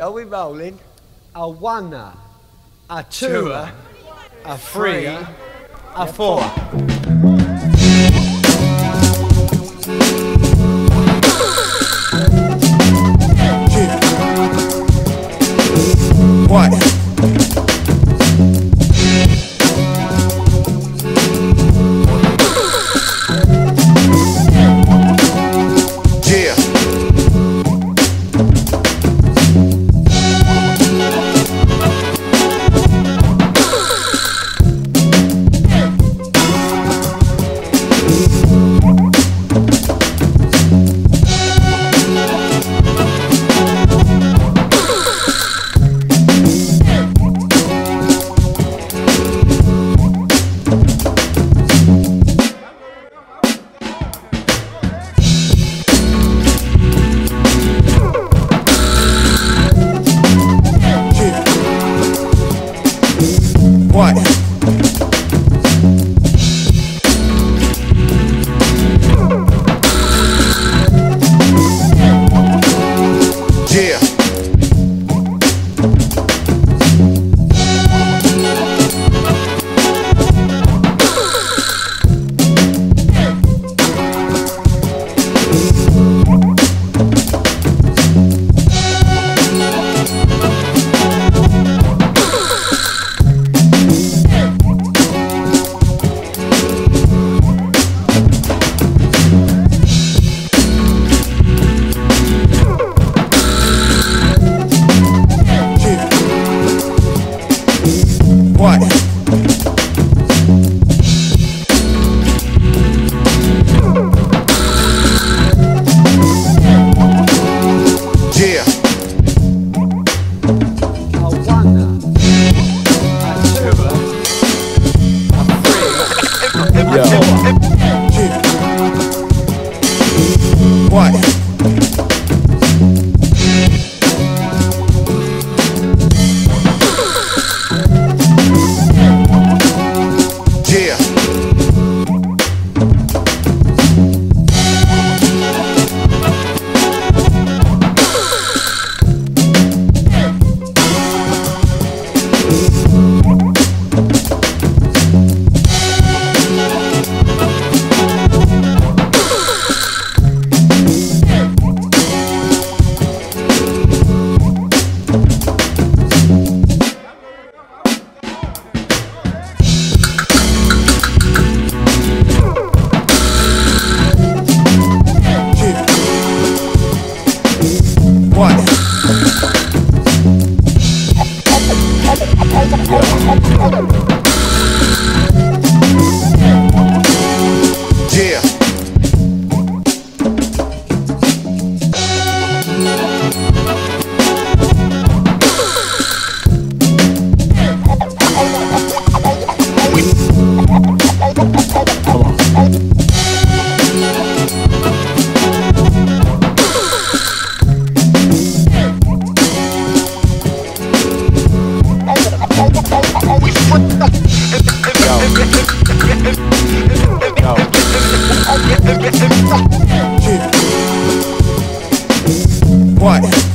Are we rolling? A one, a two, a three, a four. Three, What?